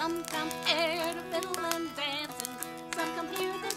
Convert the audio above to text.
Some come air to fiddle and dancing, some come here